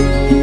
you.